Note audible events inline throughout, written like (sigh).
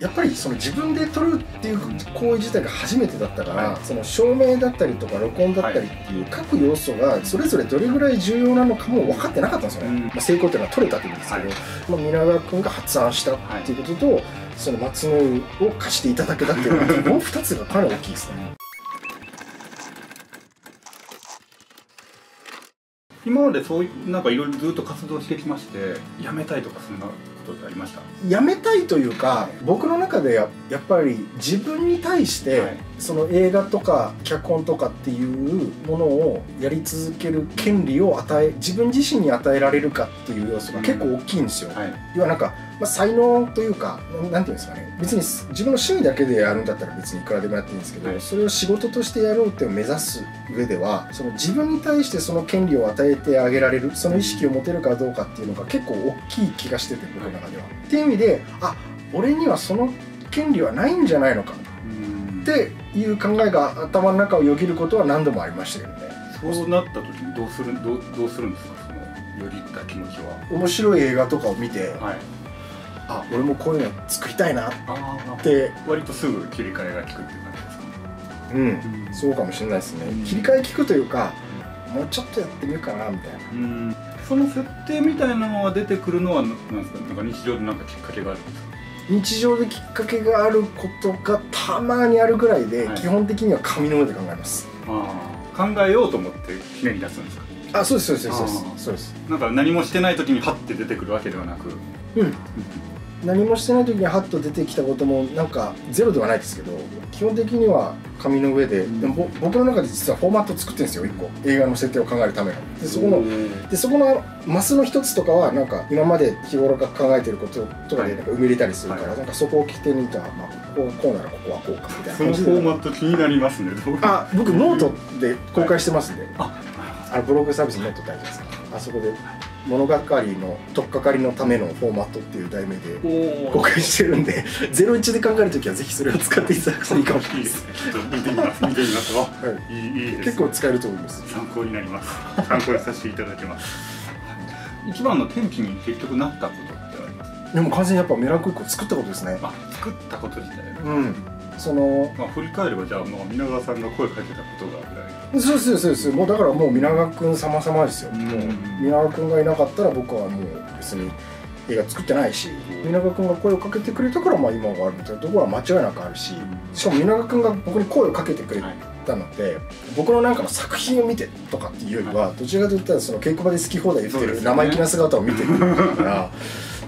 やっぱりその自分で撮るっていう行為自体が初めてだったから、はい、その照明だったりとか録音だったりっていう各要素がそれぞれどれぐらい重要なのかも分かってなかったんですよね、うん、まあ、成功っていうのは取れたって言うんですけど、はい、まあ、皆川君が発案したっていうことと、その松の湯を貸していただけたっていうのはこの2つがかなり大きいですね。(laughs) 今までそういうなんかいろいろずっと活動してきまして辞めたいとかそんなことってありました？辞めたいというか僕の中でややっぱり自分に対して、はい、その映画とか脚本とかっていうものをやり続ける権利を与え自分自身に与えられるかっていう要素が結構大きいんですよ。うんはい、要はなんかまあ、才能というかなんていうんですかね。別に自分の趣味だけでやるんだったら別にいくらでもやっていいんですけど、はい、それを仕事としてやろうって目指す上ではその自分に対してその権利を与えてあげられるその意識を持てるかどうかっていうのが結構大きい気がしてて僕。の中では。っていう意味であ俺にはその権利はないんじゃないのか。っていう考えが頭の中をよぎることは何度もありましたけどね。そうなった時にどうするどうどうするんですか？そのよぎった気持ちは。面白い映画とかを見て、はい。あ俺もこういうの作りたいな。って。割とすぐ切り替えが効くっていう感じですか？うん、うん、そうかもしれないですね、うん、切り替え効くというか、もうちょっとやってみようかなみたいな、うん、その設定みたいなのが出てくるのはなんですかなんか日常で何かきっかけがある。んですか日常できっかけがあることがたまにあるぐらいで、はい、基本的には紙の上で考えます。考えようと思ってひねり出すんですか？あそうですそうですそうです。そうです。なんか何もしてない時にハッて出てくるわけではなく。うん何もしてない時にハッと出てきたこともなんかゼロではないですけど基本的には紙の上ででも僕の中で実はフォーマット作ってるんですよ1個。映画の設定を考えるための。でそこのでそこのマスの一つとかはなんか今まで日頃から考えてることとかでなんか埋め入れたりするから、はい、なんかそこを起点にたら、まあ、ここはこうならここはこうかみたいな。そのフォーマット気になりますねあ僕ノートで公開してますんで、はい、あのブログサービスノートってあるじゃないですかあそこで物語の取っかかりのためのフォーマットっていう題名で公開してるんで01で考える時はぜひそれを使っていただくといいかもしれない。です見てみます見てみますはい、いいいい結構使えると思います。参考になります。参考にさせていただきます。一番の転機に結局なったことってあります？でも完全にやっぱメランコリックを作ったことですね。あ作ったこと自体うんそのまあ振り返ればじゃあもう皆川さんが声かけたことがぐらいそうですそうですもうだからもう皆川君様々ですよ、うん、もう皆川君がいなかったら僕はもう別に映画作ってないし皆川君が声をかけてくれたからまあ今があるみたいなところは間違いなくあるししかも皆川君が僕に声をかけてくれたので、はい、僕のなんかの作品を見てとかっていうよりは、どちらかといったらその稽古場で好き放題言ってる生意気な姿を見てるから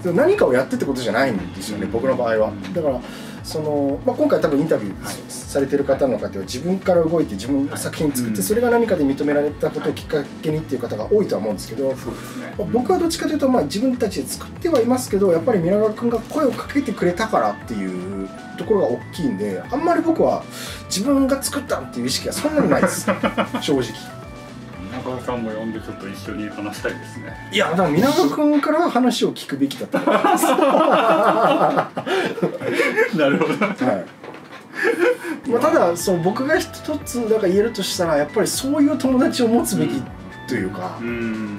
(laughs) 何かをやってってことじゃないんですよね僕の場合は。だからその、まあ、今回多分インタビューされてる方の方は自分から動いて自分の作品作ってそれが何かで認められたことをきっかけにっていう方が多いとは思うんですけど、まあ、僕はどっちかというとまあ自分たちで作ってはいますけどやっぱり皆川君が声をかけてくれたからっていうところが大きいんであんまり僕は自分が作ったっていう意識はそんなにないです。(laughs) 正直。川さんも呼んでちょっと一緒に話したいですね。いやだから皆川君から話を聞くべきだった (laughs) なるほど、はい。まあ、ただその僕が一つだから言えるとしたらやっぱりそういう友達を持つべきというか、うん、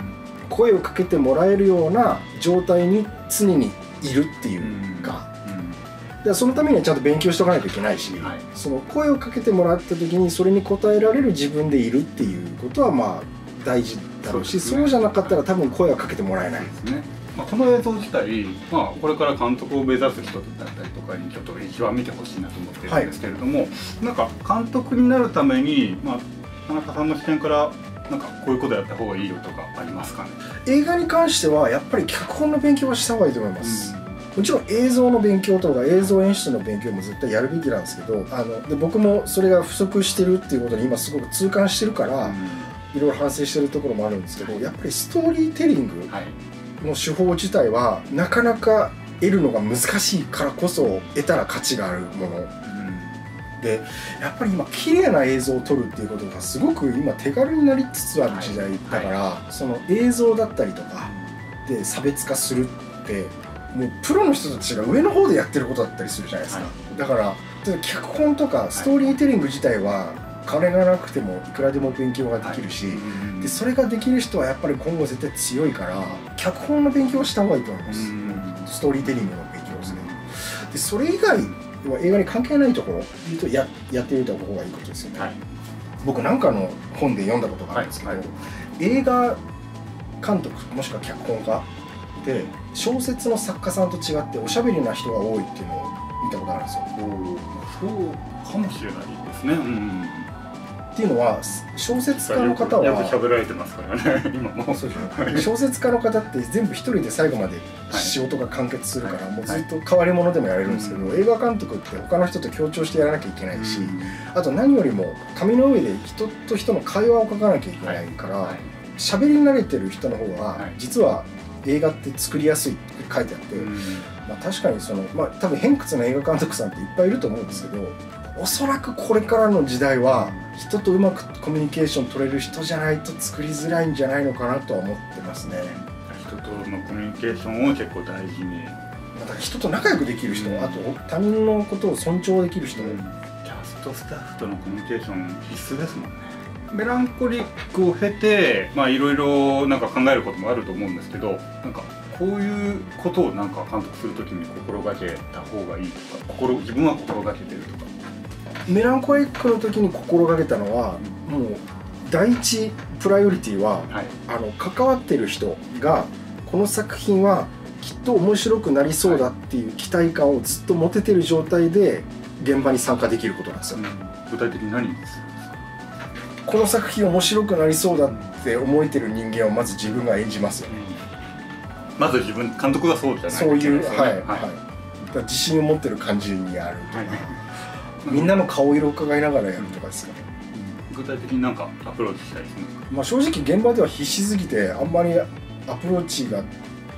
声をかけてもらえるような状態に常にいるっていうか、でそのためにはちゃんと勉強しておかないといけないし、はい、その声をかけてもらった時にそれに応えられる自分でいるっていうことはまあ大事だろうしそう、ね,、じゃなかったら多分声はかけてもらえない。ですね。まあ、この映像自体、まあ、これから監督を目指す人だったりとかにちょっと一番見てほしいなと思ってるんですけれども、はい、なんか監督になるために、まあ、田中さんの視点からなんかこういうことやった方がいいよとかありますかね？映画に関してはやっぱり脚本の勉強はした方がいいと思います、うん、もちろん映像の勉強とか映像演出の勉強も絶対やるべきなんですけどあので僕もそれが不足してるっていうことに今すごく痛感してるから、うんいろいろ反省してるところもあるんですけどやっぱりストーリーテリングの手法自体はなかなか得るのが難しいからこそ得たら価値があるもの、うん、でやっぱり今綺麗な映像を撮るっていうことがすごく今手軽になりつつある時代だから、はい。はい、その映像だったりとかで差別化するってもうプロの人たちが上の方でやってることだったりするじゃないですか、はい、だから脚本とかストーリーテリング自体は金がなくてもいくらでも勉強ができるし、はい、でそれができる人はやっぱり今後絶対強いから脚本の勉強をした方がいいと思います、ストーリーテリングの勉強ですねでそれ以外は映画に関係ないところ言うとややってみた方がいいことですよね、はい、僕なんかの本で読んだことがあるんですけど、はいはい、映画監督もしくは脚本家で小説の作家さんと違っておしゃべりな人が多いっていうのを見たことあるんですよ。そうかもしれないですね。うんっていうのは小説家の方は喋られてますからね今もそうで小説家の方って全部一人で最後まで仕事が完結するから、はい、もうずっと変わり者でもやれるんですけど、はい、映画監督って他の人と協調してやらなきゃいけないし、あと何よりも紙の上で人と人の会話を書かなきゃいけないから喋、はい、り慣れてる人の方が実は映画って作りやすいって書いてあって、まあ、確かにその、まあ、多分偏屈な映画監督さんっていっぱいいると思うんですけどおそらくこれからの時代は人とうまくコミュニケーション取れる人じゃないと作りづらいんじゃないのかなとは思ってますね。人とのコミュニケーションを結構大事に。だから人と仲良くできる人、うん、あと他人のことを尊重できる人、うん、キャストスタッフとのコミュニケーション必須ですもんね。メランコリックを経てまあいろいろなんか考えることもあると思うんですけどなんかこういうことをなんか監督するときに心がけた方がいいとか心自分は心がけてるとかメランコリックの時に心がけたのはもう第一プライオリティは、はい、あの関わってる人がこの作品はきっと面白くなりそうだっていう期待感をずっと持ててる状態で現場に参加できることなんですよ、うん、具体的に何ですこの作品面白くなりそうだって思えてる人間をまず自分が演じますよね、うん、まず自分監督がそうじゃないそういう、はい、はい、はい、自信を持ってる感じにあるとか、はいみんなの顔色を伺いながらやるとかですか？ね、具体的になんかアプローチしたりするまあ正直現場では必死すぎてあんまりアプローチが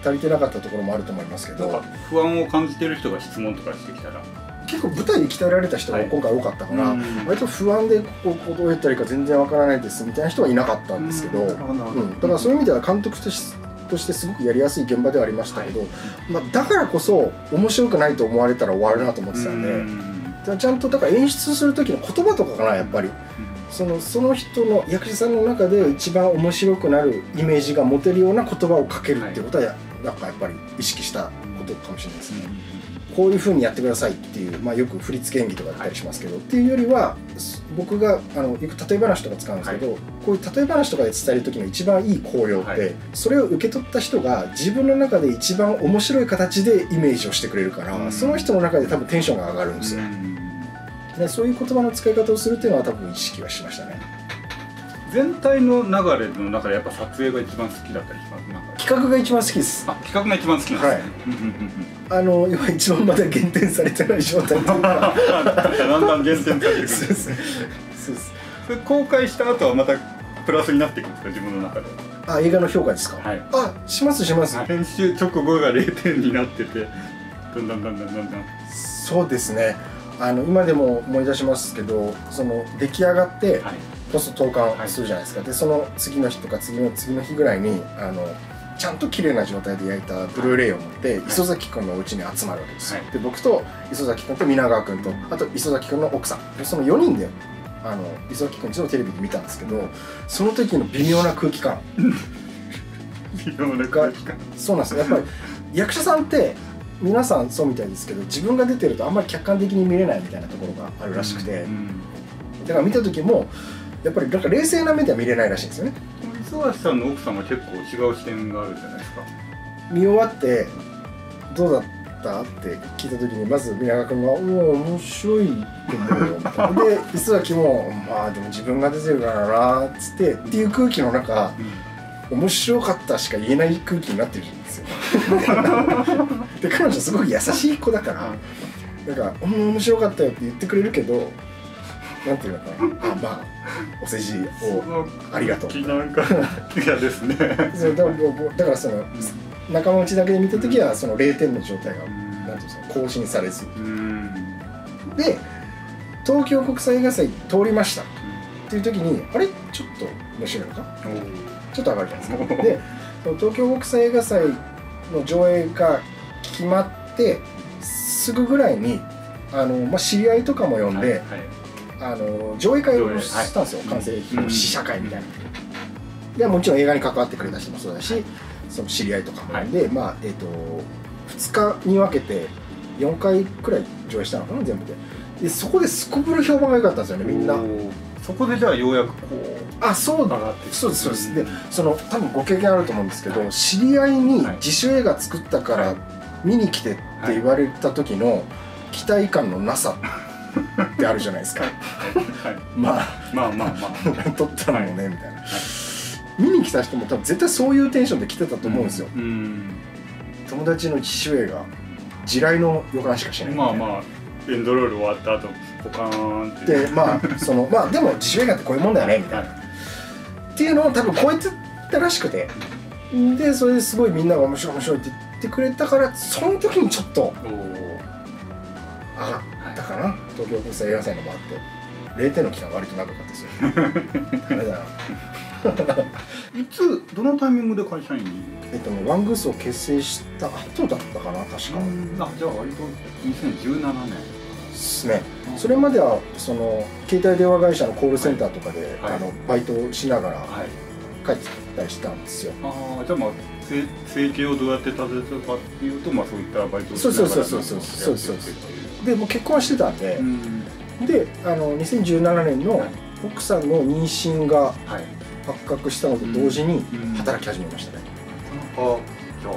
足りてなかったところもあると思いますけど。不安を感じてる人が質問とかしてきたら？結構舞台で鍛えられた人が今回多かったから、はい、割と不安でここどうやったらいいか全然わからないですみたいな人はいなかったんですけど、うん、だからそういう意味では監督としてとしてすごくやりやすい現場ではありましたけど、はい、まあ、だからこそ面白くないと思われたら終わるなと思ってたんで。ちゃんとだから演出する時の言葉とかかなやっぱり、そのその人の役者さんの中で一番面白くなるイメージが持てるような言葉をかけるってことはや,、なんかやっぱり意識したことかもしれないですね。こういうふうにやってくださいっていう、まあ、よく振付演技とかやったりしますけど、はい、っていうよりは僕があのよく例え話とか使うんですけど、はい、こういう例え話とかで伝える時の一番いい効用って、はい、それを受け取った人が自分の中で一番面白い形でイメージをしてくれるから、うん、その人の中で多分テンションが上がるんですよ。うんでそういう言葉の使い方をするっていうのは多分意識はしましたね。全体の流れの中でやっぱ撮影が一番好きだったりします？企画が一番好きです。あ企画が一番好きなんです、ね、はい。あの今一番まだ減点されてない状態というか。だんだん減点されてくる。そうです。そうです。それ公開した後はまたプラスになっていくんですか？自分の中で。あ映画の評価ですか？はい。あしますします。編集直後が0点になっててだんだんだんだんだんだん。そうですねあの今でも思い出しますけどその出来上がってポスト投函するじゃないですか、はい、でその次の日とか次の次の日ぐらいにあのちゃんと綺麗な状態で焼いたブルーレイを持って、磯崎君のお家に集まるわけですよ、はい、で僕と磯崎君と皆川君とあと磯崎君の奥さん。でその4人であの磯崎君ちょっとテレビで見たんですけどその時の微妙な空気感。(laughs) 微妙な空気感。そうなんです。やっぱり役者さんって皆さんそうみたいですけど自分が出てるとあんまり客観的に見れないみたいなところがあるらしくて、だから見た時もやっぱりなんか冷静な目では見れないらしいんですよね。磯橋さんの奥さんは結構違う視点があるじゃないですか。見終わってどうだったって聞いた時にまず宮川君が「おお面白いと思うよ」で磯崎も「まあでも自分が出てるからな」っつってっていう空気の中、うん、面白かったしか言えない空気になってるんですよ。で彼女すごく優しい子だからなんか「うん面白かったよ」って言ってくれるけどなんていうのかな。あまあお世辞をありがとう。なんか嫌ですね。そうだだからその、仲間内だけで見た時はその0点の状態が、なんていうんですか更新されず。で東京国際映画祭通りましたっていう時にあれ？ちょっと面白いのか？ちょっと上がるじゃないですか。で東京国際映画祭の上映が決まってすぐぐらいにあの、まあ、知り合いとかも呼んで、はいはい、あの上映会をしたんですよ、完成品の試写会みたいな、うん、でもちろん映画に関わってくれた人もそうだし、その知り合いとかも呼んで、はい、まあえっ、ー、と2日に分けて4回くらい上映したのかな全部で。でそこですこぶる評判が良かったんですよねみんなそこでじゃあようやくこう。あそうだ上がって。そうですそうです。でその多分ご経験あると思うんですけど知り合いに自主映画作ったから見に来てって言われた時の期待感のなさってあるじゃないですか。はい。まあ。まあまあまあ。撮ったのもねみたいな。見に来た人も多分絶対そういうテンションで来てたと思うんですよ。うん。友達の自主映画地雷の予感しかしないまあまあエンドロール終わった後ポカーンって。でまあそのまあでも自主映画ってこういうもんだよねみたいな。っていうのを多分超えてたらしくて。でそれですごいみんなが面白い面白いって言ってくれたからその時にちょっと上がったかな。東京国際映画祭のもあって。0点の期間割と長かったですよ。ダメだな。いつどのタイミングで会社員に？えっとねワングースを結成した後だったかな確か。あじゃあ割と2017年ですね。それまではその携帯電話会社のコールセンターとかで、はい。あのバイトをしながらはい。帰ってたりしたんですよ。ああじゃあまあせ生計をどうやって立てたかっていうとまあそういったバイトをしそうながらそうそうそうそうそうそうでもう結婚はしてたんで、うん。であの2017年のはい。奥さんの妊娠がはい。発覚したのと同時にうん。働き始めましたね、なかなかじゃあ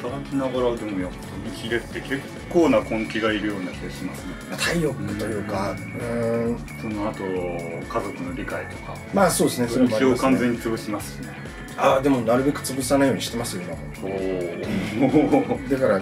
働きながらでもやっぱ見切れって結構な根気がいるような気がしますね。体力というかうーん。その後家族の理解とか。まあそうですねそれもあり気を完全に潰しますしね。ああでもなるべく潰さないようにしてますよ今も。おおだから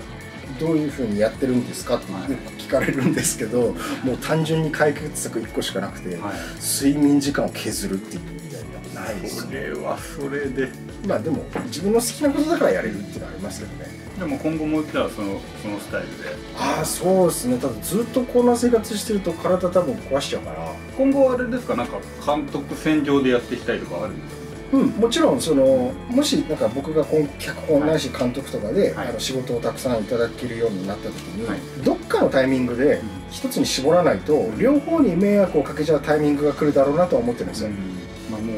どういうふうにやってるんですかってよく聞かれるんですけど、もう単純に解決策1個しかなくて、はい。睡眠時間を削るっていう以外はないですそれはそれでまあでも自分の好きなことだからやれるっていうのはありますけどね。でも今後もじゃあそのそのスタイルで。ああそうですね。ただずっとこんな生活してると体多分壊しちゃうから。今後はあれですか？なんか監督戦場でやっていきたいとかあるんですか？うんもちろんそのもしなんか僕が脚本ないし監督とかで、はい。あの仕事をたくさんいただけるようになった時に、はい。どっかのタイミングで一つに絞らないと両方に迷惑をかけちゃうタイミングが来るだろうなとは思ってるんですよ、う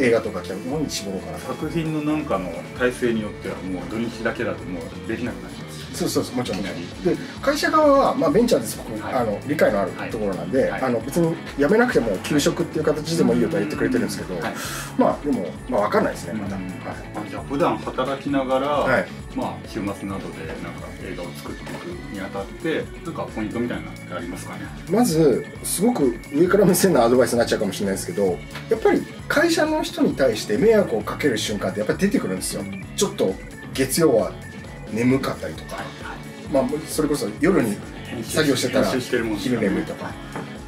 映画とか脚本に絞ろうかな作品のなんかの体制によってはもう土日だけだともうできなくなっちゃう。そうそうもちろんいきなりで会社側は、まあ、ベンチャーです僕、はい。あの理解のあるはい。ところなんで、はい。あの別に辞めなくても休職っていう形でもいいよとは言ってくれてるんですけど、はい。まあでも、まあ、分かんないですねまだ、うん。はい。あじゃあ普段働きながら、はい。まあ週末などでなんか映画を作っていくにあたってなんかポイントみたいなのってありますかね？まずすごく上から目線のアドバイスになっちゃうかもしれないですけどやっぱり会社の人に対して迷惑をかける瞬間ってやっぱり出てくるんですよ。ちょっと月曜は眠かったりとか、まあ、それこそ夜に作業してたら昼眠いとか。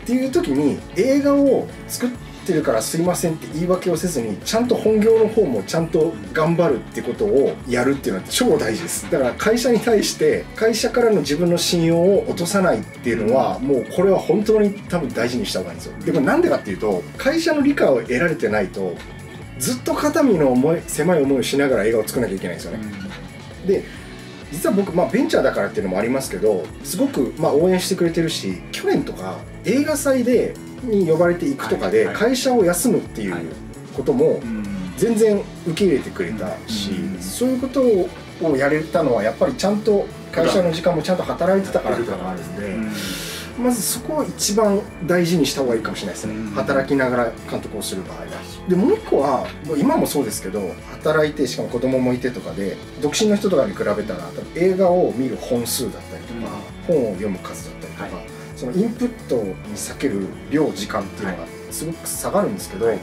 っていう時に映画を作ってるからすいませんって言い訳をせずにちゃんと本業の方もちゃんと頑張るってことをやるっていうのは超大事です。だから会社に対して会社からの自分の信用を落とさないっていうのはもうこれは本当に多分大事にした方がいいんですよ。でもなんでかっていうと会社の理解を得られてないとずっと肩身の重い狭い思いをしながら映画を作らなきゃいけないんですよね。で実は僕、まあ、ベンチャーだからっていうのもありますけどすごく、まあ、応援してくれてるし去年とか映画祭でに呼ばれていくとかではい。会社を休むっていうはい。こともうん。全然受け入れてくれたし、うん。そういうことをやれたのはやっぱりちゃんと会社の時間もちゃんと働いてたからっていうのがあるんで、うんまずそこを一番大事にした方がいいかもしれないですね、うん。働きながら監督をする場合はでもう一個は今もそうですけど働いてしかも子供もいてとかで独身の人とかに比べたら多分映画を見る本数だったりとか、本を読む数だったりとか、はい。そのインプットに避ける量時間っていうのがすごく下がるんですけど、はい。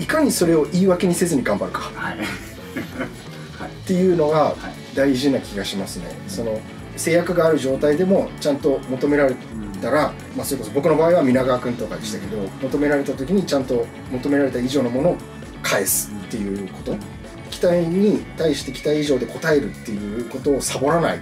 い、かにそれを言い訳にせずに頑張るか。はい。(laughs) はい。っていうのがはい。大事な気がしますね、その制約がある状態でもちゃんと求められたら、まあ、それこそ僕の場合は皆川君とかでしたけど求められた時にちゃんと求められた以上のものを返すっていうこと。期待に対して期待以上で応えるっていうことをサボらない。っ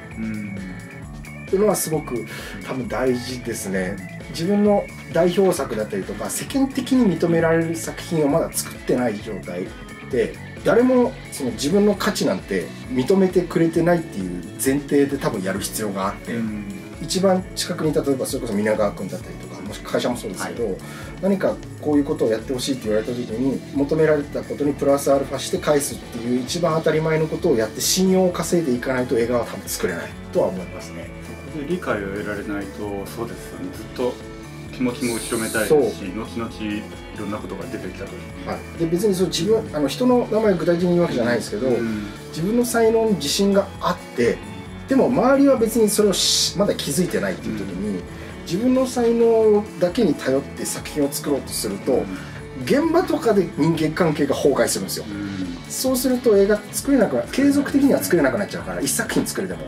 ていうのはすごく多分大事ですね。自分の代表作だったりとか世間的に認められる作品をまだ作ってない状態で誰もその自分の価値なんて認めてくれてないっていう前提で多分やる必要があって、一番近くに例えばそれこそ皆川君だったりとかもし会社もそうですけど、何かこういうことをやってほしいって言われた時に求められたことにプラスアルファして返すっていう一番当たり前のことをやって信用を稼いでいかないと映画は多分作れないとは思いますね。そ理解を得られないとそうですよね。ずっと気持ちも後ろめたいですし後々いろんなことが出てきたとはい、で別にそう自分あの人の名前を具体的に言うわけじゃないですけど、うん、自分の才能に自信があってでも周りは別にそれをまだ気づいてないっていう時に、うん、自分の才能だけに頼って作品を作ろうとすると、うん、現場とかで人間関係が崩壊するんですよ、そうすると映画作れなくな継続的には作れなくなっちゃうから一作品作れても。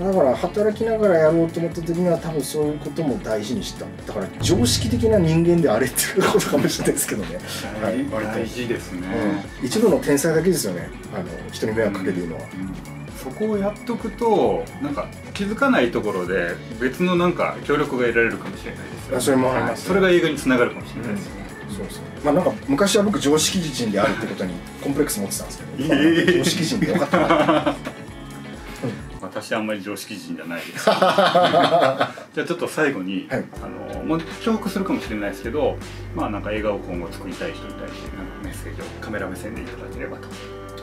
だから働きながらやろうと思った時には多分そういうことも大事にした。だから常識的な人間であれっていうことかもしれないですけどね、はい、割と大事ですね、うん、一部の天才だけですよね。あの人に迷惑かけているのは、うんうんそこをやっとくとなんか気づかないところで別のなんか協力が得られるかもしれないですよ、それもあります、ね、それが映画につながるかもしれないですね、うん、そうそう。まあなんか昔は僕常識人であるってことにコンプレックス持ってたんですけど、えー、常識人でよかったな私あんまり常識人じゃないです。(laughs) じゃあちょっと最後に、はい、あのもう重複するかもしれないですけどまあなんか映画を今後作りたい人に対してなんかメッセージをカメラ目線でいただければと。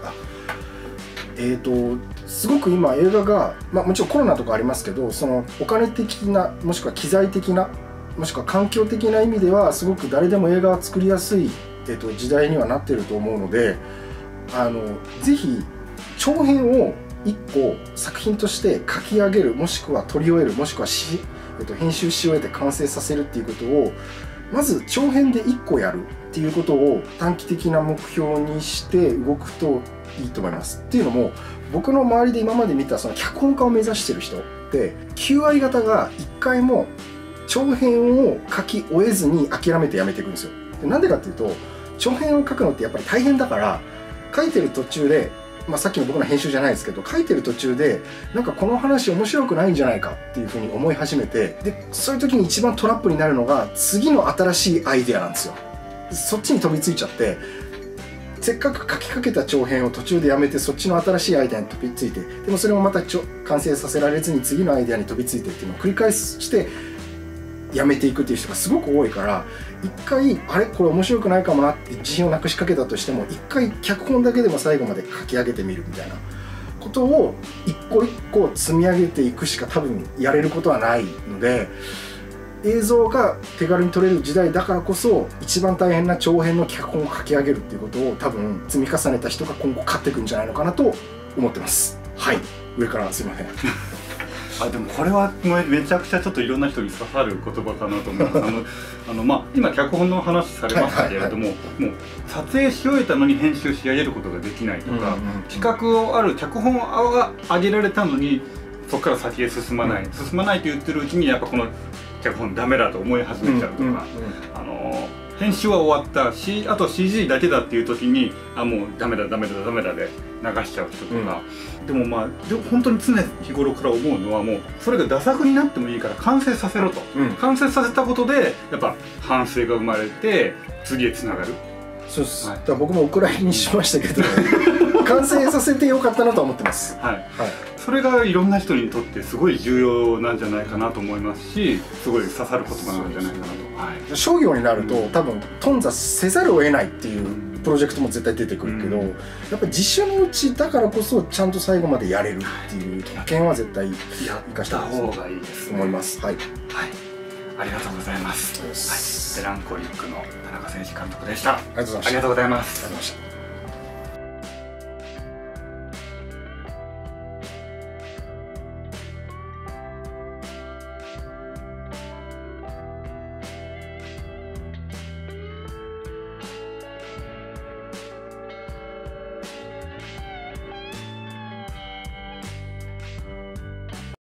あえーと、すごく今映画が、まあ、もちろんコロナとかありますけどそのお金的なもしくは機材的なもしくは環境的な意味ではすごく誰でも映画を作りやすい、えーと、時代にはなってると思うのであのぜひ長編を1個作品として書き上げるもしくは撮り終えるもしくはし、えーと、編集し終えて完成させるっていうことをまず長編で1個やるっていうことを短期的な目標にして動くといいと思います。っていうのも僕の周りで今まで見たその脚本家を目指してる人って9割方が1回も長編を書き終えずに諦めてやめていくんですよ。でなんでかっていうと長編を書くのってやっぱり大変だから書いてる途中でまあ、さっきの僕の編集じゃないですけど書いてる途中でなんかこの話面白くないんじゃないかっていうふうに思い始めてでそういう時に一番トラップになるのが次の新しいアイデアなんですよそっちに飛びついちゃってせっかく書きかけた長編を途中でやめてそっちの新しいアイデアに飛びついてでもそれもまたちょ完成させられずに次のアイデアに飛びついてっていうのを繰り返してやめていくっていう人がすごく多いから一回あれこれ面白くないかもなって自信をなくしかけたとしても一回脚本だけでも最後まで書き上げてみるみたいなことを一個一個積み上げていくしか多分やれることはないので。映像が手軽に撮れる時代だからこそ一番大変な長編の脚本を書き上げるっていうことを多分積み重ねた人が今後勝っていくんじゃないのかなと思ってます。はい。上からすいません。(laughs) あでもこれはめちゃくちゃちょっといろんな人に刺さる言葉かなと思います。(laughs) あのあの、まあ、今脚本の話されましたけれども、もう撮影し終えたのに編集し上げることができないとか、企画をある脚本が上げられたのにそこから先へ進まない、うん、進まないと言ってるうちにやっぱこの脚本ダメだと思い始めちゃうとか、うんうんうん、あの編集は終わったしあと CG だけだっていう時にあもうダメだダメだダメだで流しちゃう人とか、うん、でもまあで本当に常日頃から思うのはもうそれがダ作になってもいいから完成させろと、うん、完成させたことでやっぱ反省が生まれて次へつながる。そうです、はい、だ僕もお蔵入りにしましたけど (laughs) 完成させてよかったなと思ってます。はい、はいそれがいろんな人にとってすごい重要なんじゃないかなと思いますしすごい刺さる言葉なんじゃないかなと、はい、商業になると、多分頓挫せざるを得ないっていうプロジェクトも絶対出てくるけど、うん、やっぱり実習のうちだからこそちゃんと最後までやれるっていう特権は絶対生かした方がいいです、ね、思い。ますはい、はい、ありがとうございます、はい、ベランコリックの田中選手監督でした。ありがとうございます。ありがとうございました